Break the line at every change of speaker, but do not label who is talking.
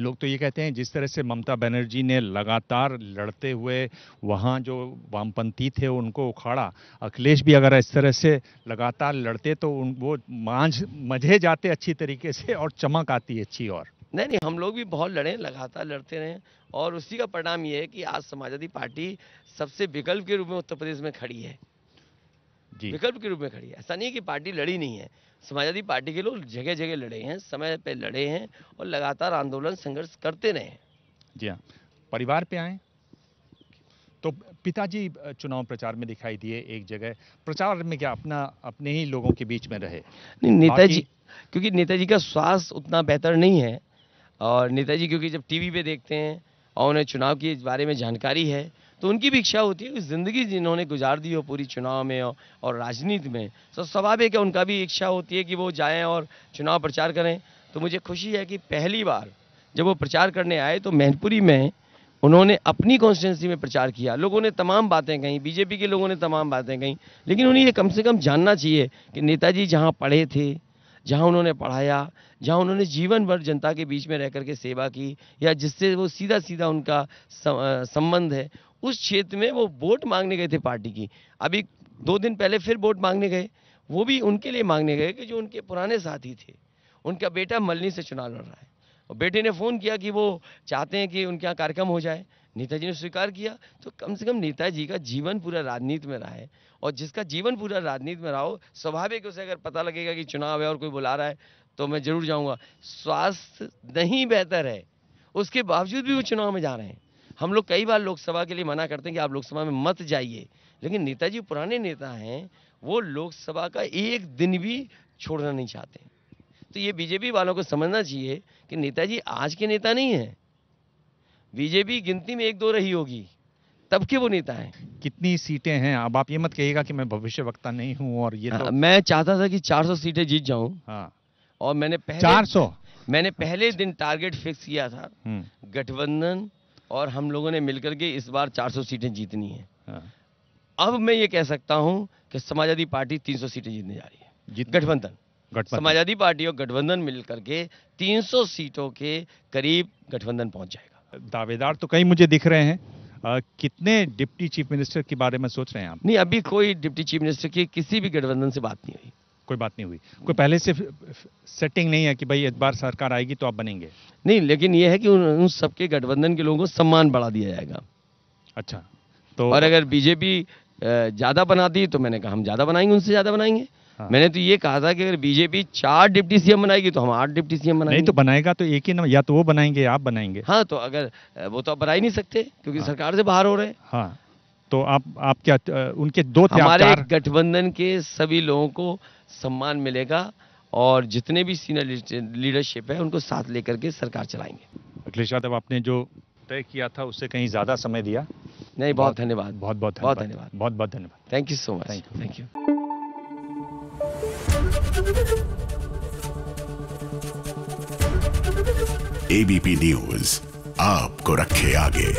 लोग तो ये कहते हैं, जिस तरह से ममता बनर्जी ने लगातार लड़ते हुए वहाँ जो वामपंथी थे, उनको उखाड़ा। अखिलेश भी अगर इस तरह से लगातार लड़ते तो उन, वो मांझ मझे जाते अच्छी तरीके से और चमक आती अच्छी और।
नहीं नहीं, हम लोग भी बहुत लड़े लगातार लड़ते रहे और उसी का परिणाम ये है कि आज समाजवादी पार्टी सबसे विकल्प के रूप में उत्तर प्रदेश में खड़ी है। विकल्प के रूप में खड़ी है। ऐसा नहीं कि पार्टी लड़ी नहीं है। समाजवादी पार्टी के लोग जगह जगह लड़े हैं समय पे लड़े हैं और लगातार आंदोलन संघर्ष करते रहे हैं।
जी हाँ। परिवार पे आए। तो पिताजी चुनाव प्रचार में दिखाई दिए एक जगह। प्रचार में क्या अपना अपने ही लोगों के बीच में रहे?
नहीं नेताजी क्योंकि नेताजी का स्वास्थ्य उतना बेहतर नहीं है और नेताजी क्योंकि जब टीवी पे देखते हैं और उन्हें चुनाव के बारे में जानकारी है तो उनकी भी इच्छा होती है कि ज़िंदगी जिन्होंने गुजार दी हो पूरी चुनाव में और, राजनीति में तो स्वाभाविक है उनका भी इच्छा होती है कि वो जाएँ और चुनाव प्रचार करें। तो मुझे खुशी है कि पहली बार जब वो प्रचार करने आए तो मैनपुरी में उन्होंने अपनी कॉन्स्टिट्यूंसी में प्रचार किया। लोगों ने तमाम बातें कहीं बीजेपी के लोगों ने तमाम बातें कहीं लेकिन उन्हें ये कम से कम जानना चाहिए कि नेताजी जहाँ पढ़े थे जहाँ उन्होंने पढ़ाया जहाँ उन्होंने जीवन भर जनता के बीच में रह करके सेवा की या जिससे वो सीधा सीधा उनका संबंध है उस क्षेत्र में वो वोट मांगने गए थे पार्टी की। अभी दो दिन पहले फिर वोट मांगने गए। वो भी उनके लिए मांगने गए कि जो उनके पुराने साथी थे, उनका बेटा मलनी से चुनाव लड़ रहा है। और बेटे ने फ़ोन किया कि वो चाहते हैं कि उनके कार्यक्रम हो जाए। नेताजी ने स्वीकार किया। तो कम से कम नेताजी का जीवन पूरा राजनीति में रहा है। और जिसका जीवन पूरा राजनीति में रहा हो, स्वाभाविक उसे अगर पता लगेगा कि चुनाव है और कोई बुला रहा है तो मैं ज़रूर जाऊँगा। स्वास्थ्य नहीं बेहतर है। उसके बावजूद भी वो चुनाव में जा रहे हैं। हम लोग कई बार लोकसभा के लिए मना करते हैं कि आप लोकसभा में मत जाइए। लेकिन नेताजी पुराने नेता हैं वो लोकसभा का एक दिन भी छोड़ना नहीं चाहते। तो ये बीजेपी वालों को समझना चाहिए कि नेताजी आज के नेता नहीं हैं। बीजेपी गिनती में एक दो रही होगी तब के वो नेता हैं।
कितनी सीटें हैं? अब आप ये मत कहिएगा कि मैं भविष्य वक्ता नहीं हूँ और ये
हाँ,
तो
मैं चाहता था कि 400 सीटें जीत जाऊँ।
हाँ।
और मैंने पहले
चार सौ?
मैंने पहले दिन टारगेट फिक्स किया था।
हम्म,
गठबंधन और हम लोगों ने मिलकर के इस बार 400 सीटें जीतनी है।
हाँ,
अब मैं ये कह सकता हूँ कि समाजवादी पार्टी 300 सीटें जीतने जा रही है।
जीत
गठबंधन। समाजवादी पार्टी और गठबंधन मिलकर के 300 सीटों के करीब गठबंधन पहुँच जाएगा।
दावेदार तो कई मुझे दिख रहे हैं। अ, कितने डिप्टी चीफ मिनिस्टर के बारे में सोच रहे हैं आप?
नहीं अभी कोई डिप्टी चीफ मिनिस्टर की किसी भी गठबंधन से बात नहीं हुई।
कोई बात नहीं हुई। कोई पहले से सेटिंग नहीं है कि भाई इस बार सरकार आएगी तो आप बनेंगे।
नहीं लेकिन ये है कि उन, उन सबके गठबंधन के लोगों को सम्मान बढ़ा दिया जाएगा।
अच्छा तो
और अगर बीजेपी ज़्यादा बनाती तो मैंने कहा हम ज़्यादा बनाएँगे उनसे ज़्यादा बनाएँगे।
हाँ।
मैंने तो ये कहा था कि अगर बीजेपी चार डिप्टी सीएम बनाएगी तो हम आठ डिप्टी सीएम बनाएँगे।
नहीं तो बनाएगा तो एक ही ना या तो वो बनाएँगे आप बनाएँगे।
हाँ तो अगर वो तो आप बना ही नहीं सकते क्योंकि
हाँ।
सरकार से बाहर हो रहे हैं।
हाँ। तो आप आप क्या उनके दो
हमारे गठबंधन के सभी लोगों को सम्मान मिलेगा और जितने भी सीनियर लीडरशिप है उनको साथ लेकर के सरकार चलाएँगे।
अखिलेश यादव आपने जो तय किया था उससे कहीं ज़्यादा समय दिया?
नहीं बहुत धन्यवाद।
बहुत बहुत
बहुत
धन्यवाद। बहुत बहुत धन्यवाद।
Thank you so much. Thank you
ABP News आपको रखे आगे।